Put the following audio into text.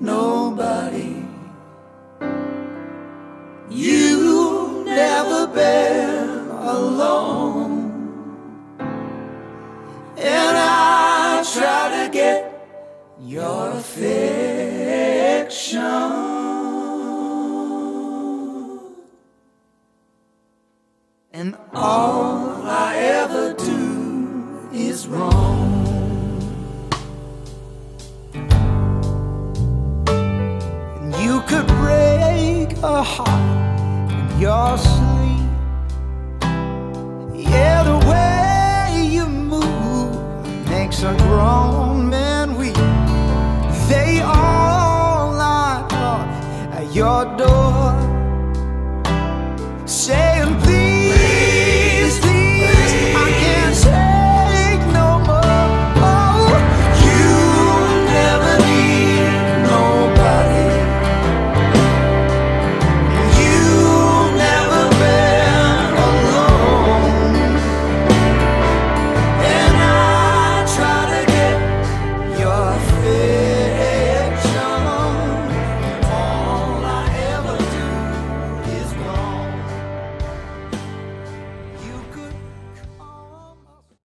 nobody. You never been alone. And I try to get your affection. And all I ever do is wrong. Could break a heart in your sleep. Yeah, the way you move makes a grown man weep. They all line up at your door.